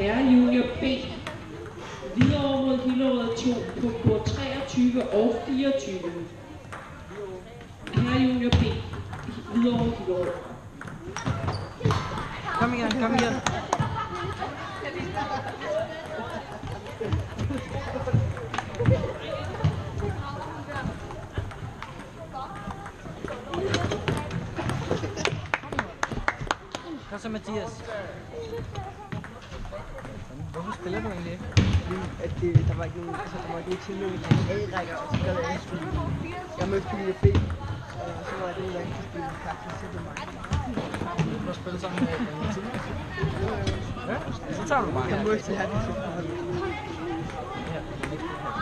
Herre Junior B. Hvidovre mod Hillerød 2 på bord 23 og 24. Herre Junior B. Hvidovre Hillerød. Kom igen, kom igen. Kom så Mathias. Hvorfor spiller du egentlig ikke? At det, der var ikke nogen, altså, der var ikke nogen tilmelding til A-rækker, og så gør det andet spil. Jeg mødte Julia B, og så var det nogen, der ikke kunne spille kaktus, så det mig. Du spille sammen med Mathias. Ja, så tager du bare Jeg måtte have det til forhold. Ja, men ikke det her.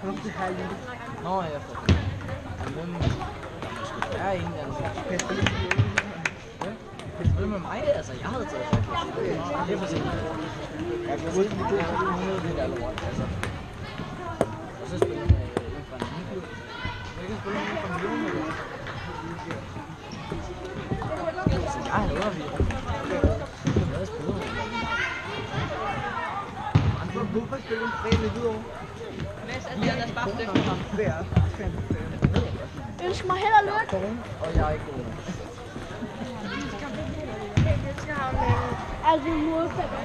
Kom til her, Julie. Nå, jeg får det. Hvem? Der må være en eller anden. Kan jeg? Ja. Spil med mig? Altså, jeg havde taget fat. Det er for sent. Jeg kan huske, at jeg havde det der lort. Altså. Og så spille med en fra en anden klub. Jeg kan spille med en fra Miljøen med det. Altså, jeg hader vi. Jeg havde spillet med dem. Hvorfor spiller du fred med Hvidovre? Hvad er Ønsk mig held og lykke. Og jeg er ikke god ham. Altså modstander.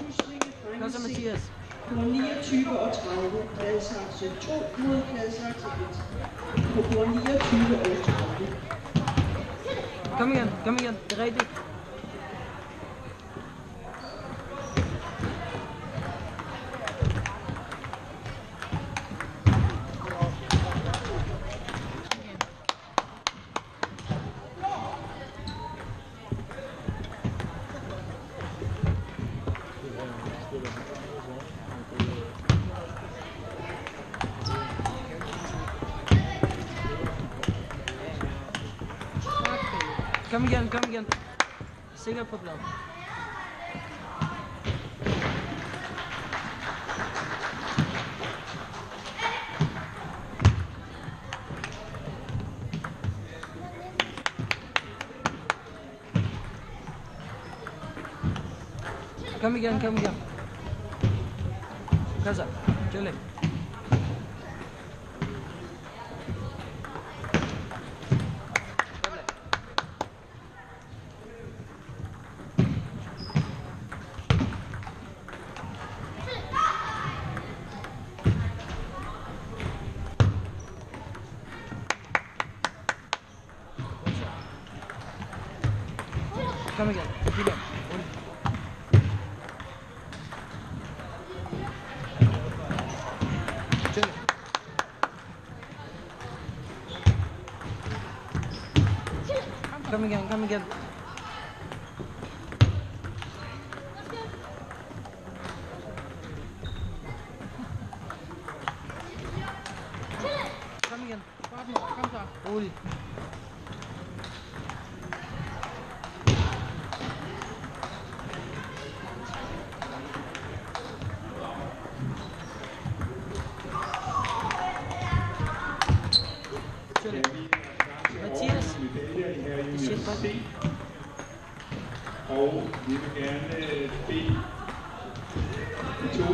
Huslinge Kom så Mathias. På 29 og 30. Gladsaxe 2 mod Gladsaxe 1. På 29 og 30. Kom igen, kom igen. Det er rigtigt. Kom igen, kom igen. Sikker på blad. Kom igen, kom igen. Kom så, chille. Kom igen, William. Rolig. Chille. Kom igen, kom igen. Kom igen. Kom så. C. Og vi vil gerne øh, bede de to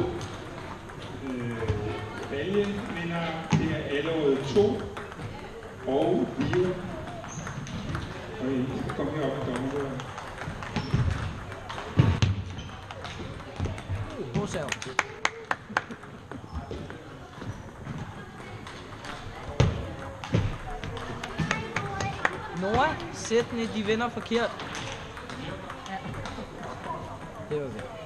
øh, medaljevinder. Det er allerede 2 og Bio. Og I skal komme herop i dommerbordet. Hvor serv. Nora, sættene, de vender forkert. Ja. Det var det.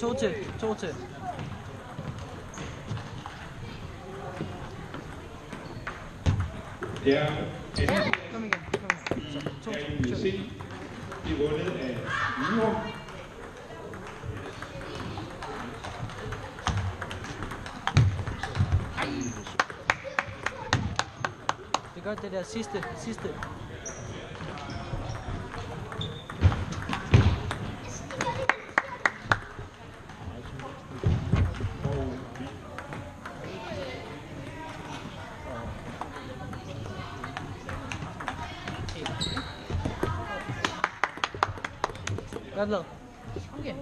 To til, to til. Anden Kom igen, kom igen. Så, to til. Kør. Det er vundet af Virum. Det er godt det der sidste, sidste. Godt lavet. Okay.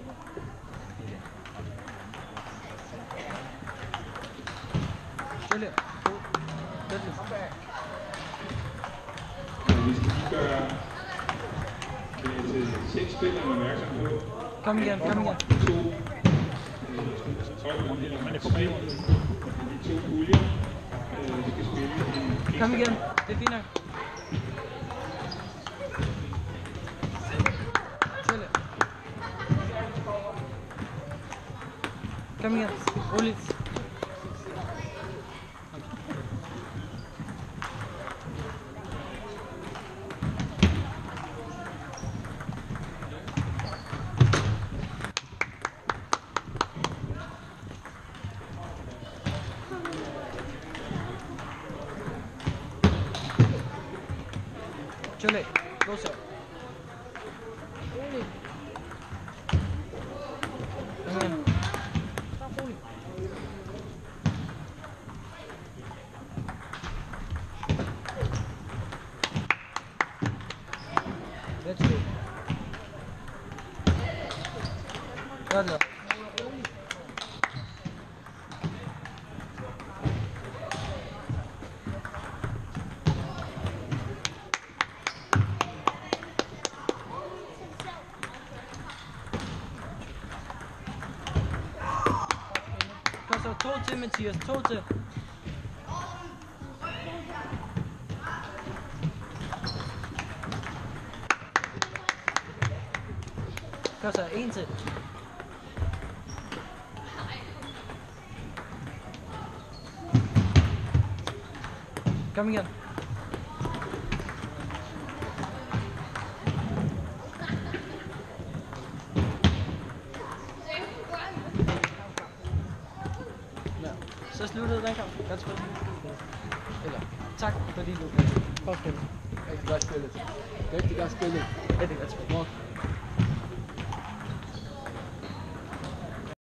Stille. Og vi skal lige gøre det til seks spillere opmærksom på. Kom igen, kom igen. To øh, hold eller man tre de to puljer øh, skal spille en Kom igen. Det er fint nok. Kom igen. Roligt. Chile, Godt lavet. Kom så, to til, Mathias. To til. Kom. Kom igen. Så sluttede den kamp. Godt spillet. Eller, tak fordi du kan. Godt spillet. Rigtig godt spillet. Rigtig godt spillet. Rigtig godt spillet.